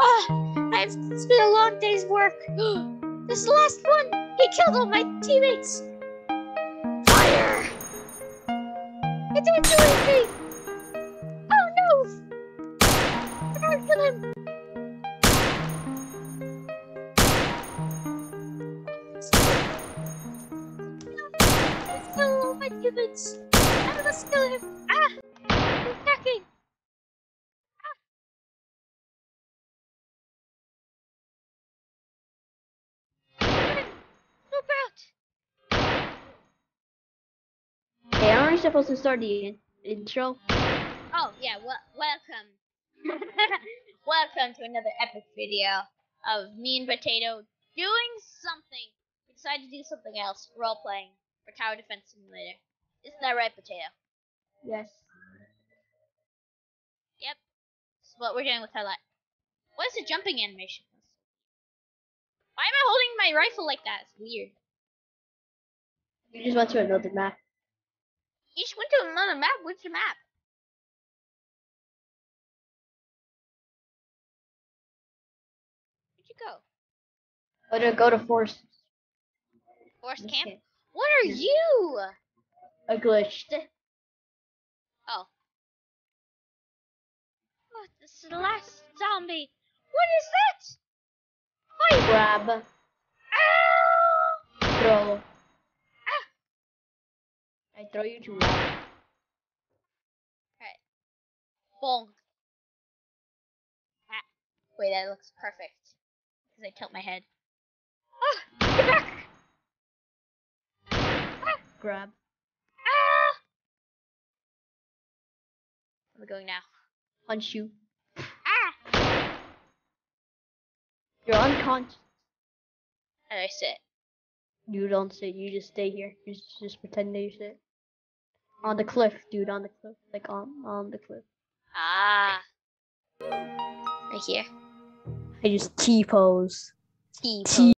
Oh, I've it's been a long day's work. this last one. He killed all my teammates. Fire! I didn't do anything. We supposed to start the in- intro? Oh yeah, well, welcome, welcome to another epic video of me and Potato doing something. We decided to do something else, role playing for Tower Defense Simulator. Isn't that right, Potato? Yes. Yep. This is what we're doing with our life. What is the jumping animation? Why am I holding my rifle like that? It's weird. You just went to another map. You just went to another map. Which map? Where'd you go? Oh, to go to Forest. Forest Camp? What are you? I glitched. Oh. Oh, this is the last zombie. What is that? Hi. Grab. Ow! Throw. Throw you to lava. Bonk. Ah. Wait, that looks perfect. Because I tilt my head. Ah! Get back! Ah! Grab. Ah! Where are we going now? Punch you. Ah! You're unconscious. Do I sit? You don't sit. You just stay here. You just, just pretend that you sit. On the cliff, dude. On the cliff. Like on on the cliff. Ah. Right here. I just T pose. T T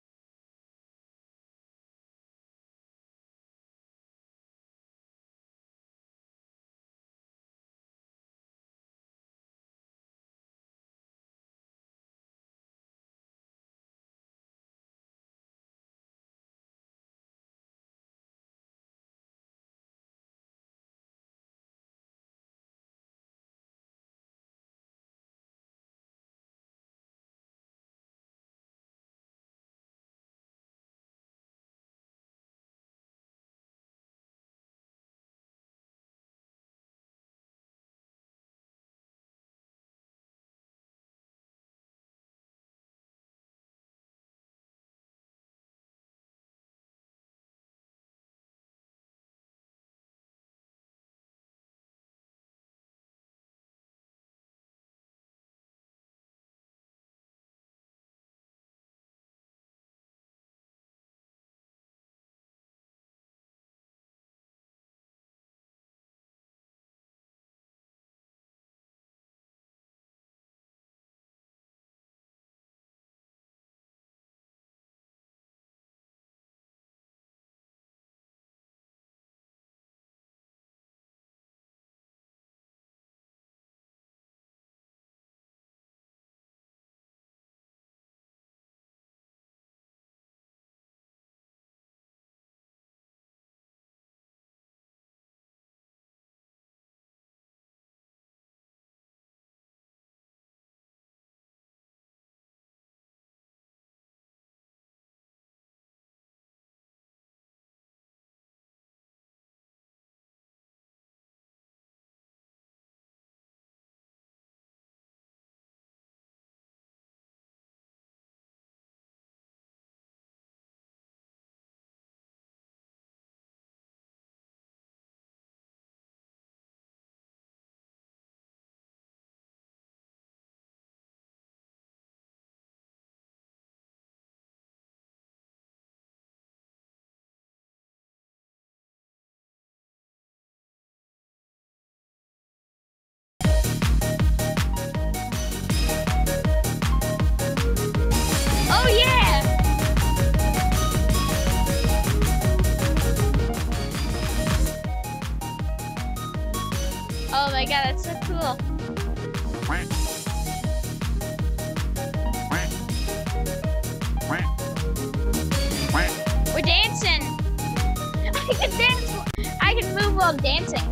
I'm dancing.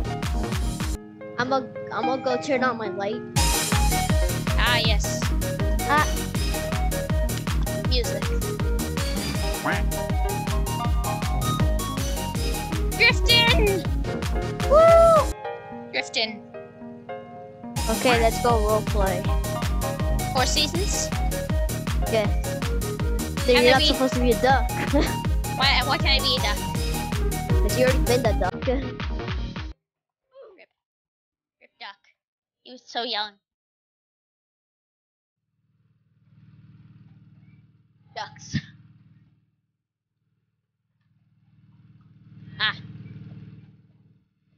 I'm gonna I'm gonna go turn on my light. Ah, yes. Ah. Music. Drifting! Woo! Drifting. Okay, let's go role play. Four seasons? Okay. I'm So you're not be- supposed to be a duck. Why, why can't I be a duck? Cause you already been a duck. He was so young. Ducks. ah,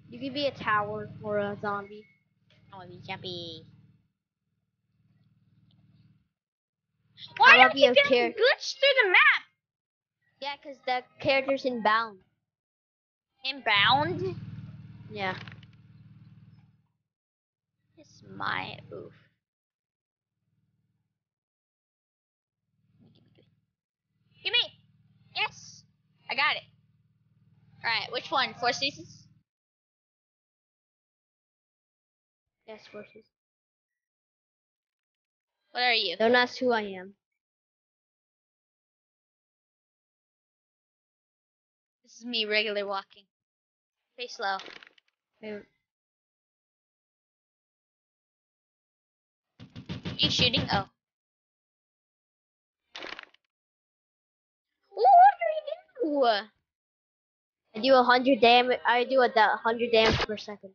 You could be a tower or a zombie. I want to be jumpy. Why do you be a get char- glitched through the map? Yeah, cause the character's inbound. Inbound? Yeah. It's my oof. Give me. Yes, I got it. All right, which one? Four seasons? Yes, Four Seasons. What are you? Don't ask who I am. This is me regular walking. Face slow. Wait, You shooting? Oh. Ooh, what are you do? I do a hundred damage. I do a hundred damage per second.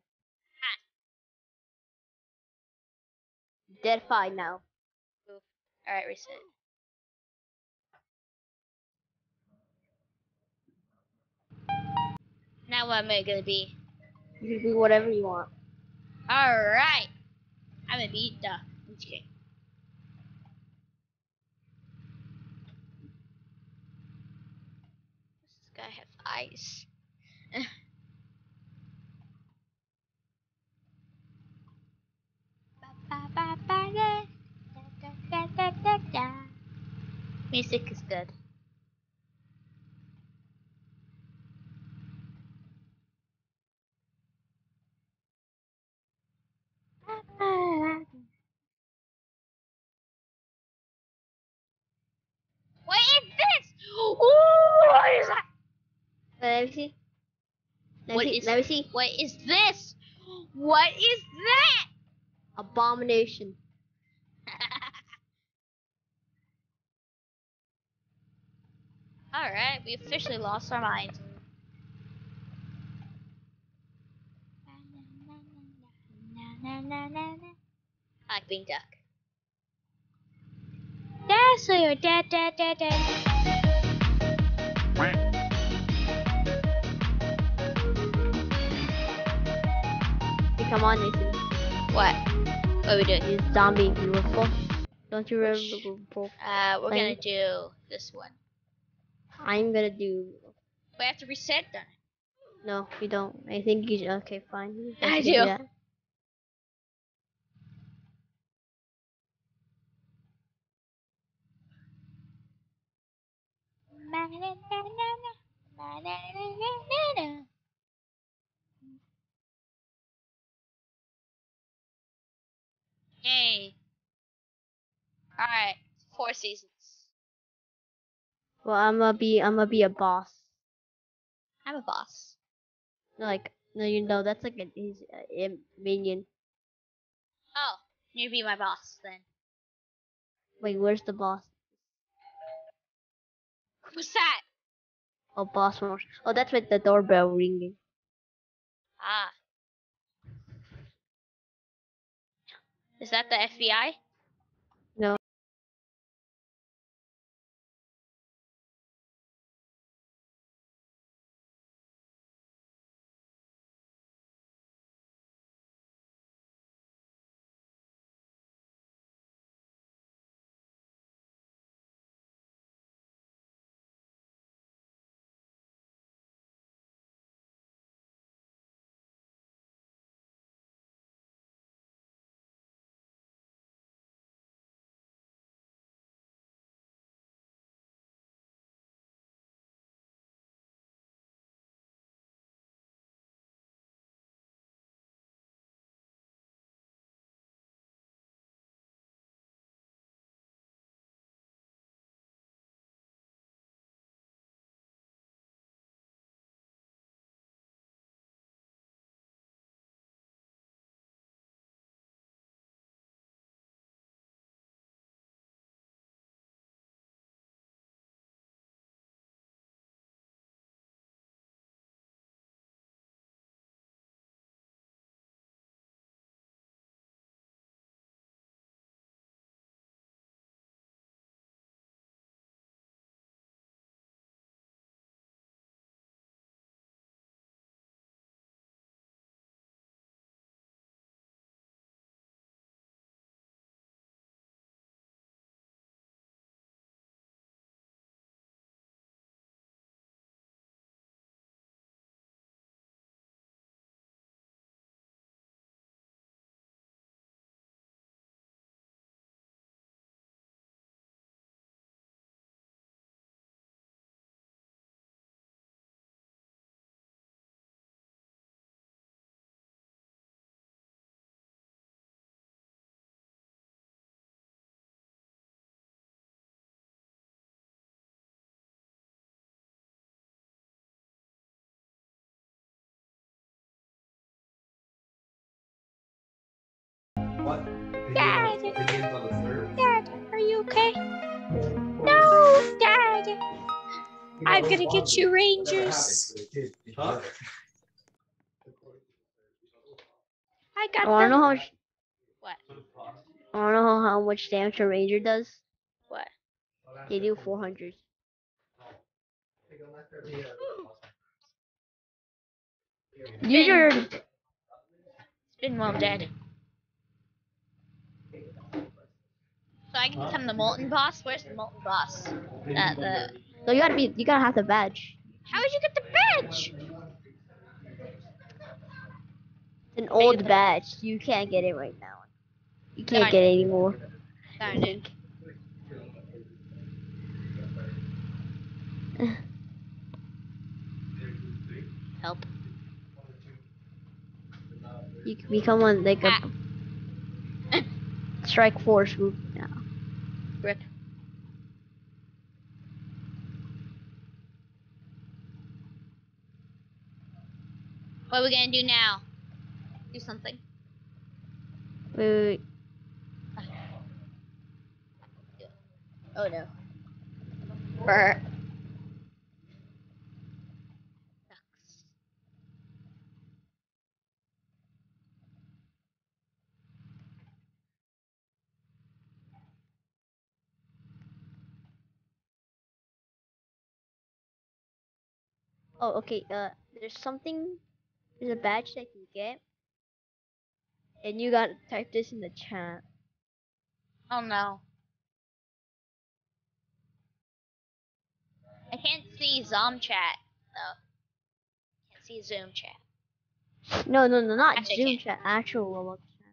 Dead five now. All right, reset. Now what am I gonna be? You can be whatever you want. All right, I'm gonna be duck. Just this guy have eyes? Music is good. What is this? Ooh, what is that? Uh, let me see. Let What me see. is- Let me see. What is this? What is that? Abomination. Alright, we officially lost our minds. I being duck. Dad, so you're dead, dead, dead, come on, Nathan. What? What are we doing? You zombie beautiful. Don't you remember? Uh, we're gonna do this one. I'm gonna do. We have to reset then. No, you don't. I think you. Okay, fine. I can do. that. Hey. Alright, four seasons. Well, I'm gonna be. I'm gonna be a boss. I'm a boss. Like, no, you know that's like a, he's a, a minion. Oh, you be my boss then. Wait, where's the boss? Who's that? Oh, boss. Oh, that's with the doorbell ringing. Ah. Is that the FBI? Dad! Dad, are you okay? No, Dad! I'm gonna get you Rangers. Huh? I got oh, I wanna know how much. What? I wanna know how much damage a ranger does. What? They do 400. Use your. Spin while I'm dead. So I can become the molten boss? Where's the molten boss? Uh, the No, you gotta be. You gotta have the badge. How did you get the badge? It's an old badge. You can't get it right now. You can't Darn. get it anymore. Darn it. Help. You can become one like a Ah. strike force group now. Rip. What are we gonna do now? Do something. Wait, wait, wait. Oh no. Sucks. Oh, okay. Uh, there's something. There's a badge that you get, and you gotta type this in the chat. Oh no. I can't see Zoom chat though. Can't see Zoom chat. No, no, no, not Actually, Zoom chat. Actual Roblox chat.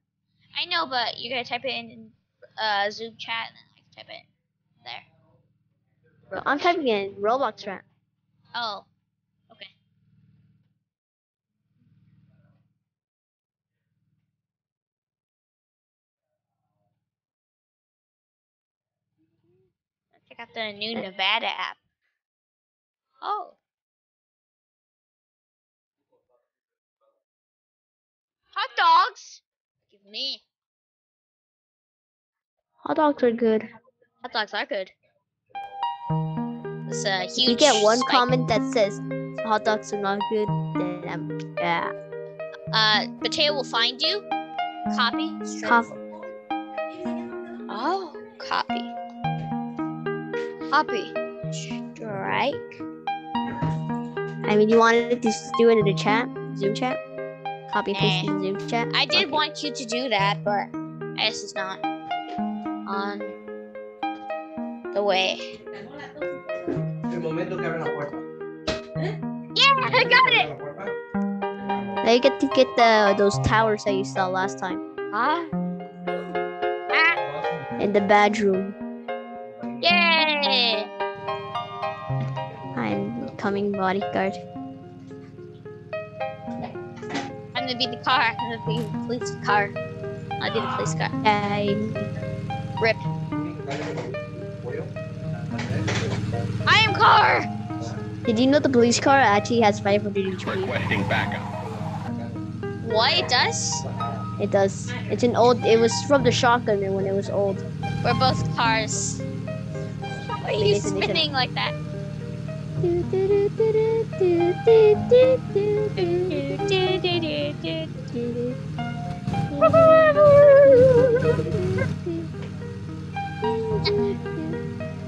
I know, but you gotta type it in uh, Zoom chat and then I can type it there. I'm typing in Roblox chat. Oh, Check out the new Nevada app. Oh. Hot dogs. Give me. Hot dogs are good. Hot dogs are good. Uh, If huge. you get one spike. comment that says hot dogs are not good, then I'm yeah. Uh, Potato will find you. Copy. Copy. Oh, copy. Copy. Strike. I mean, you wanted to do it in the chat, Zoom chat, copy and paste Nah. in Zoom chat. I did Okay. want you to do that, but I guess it's not on the way. El momento que abre la puerta. Yeah, I got it. Now you get to get the those towers that you saw last time Huh? Ah, in the badge room. Yay! I'm coming bodyguard. I'm gonna be the car. I'm gonna be the police car. I'll be the police car. I Rip. I am car. did you know the police car actually has 500 HP? Requesting backup. What it does? It does. It's an old. It was from the shotgun when it was old. We're both cars. Why are you spinning like that?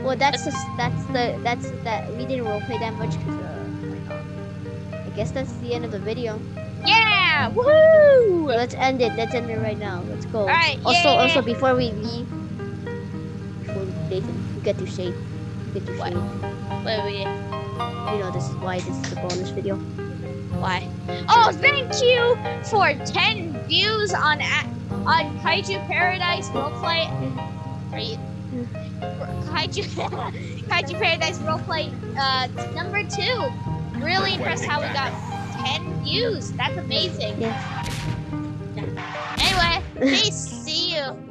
Well, that's the that's the that's that we didn't roleplay that much because uh, I guess that's the end of the video. Yeah! Woohoo! Let's end it. Let's end it right now. Let's go. Also, also before we leave, Nathan, you get to say, you get to What? say, Wait, wait, you know, this is why this is a bonus video. why? Oh, thank you for 10 views on on Kaiju Paradise Roleplay. Are you? Kaiju, Kaiju Paradise Roleplay uh, number two. Really impressed how we got 10 views. That's amazing. Yeah. Anyway, peace. See you.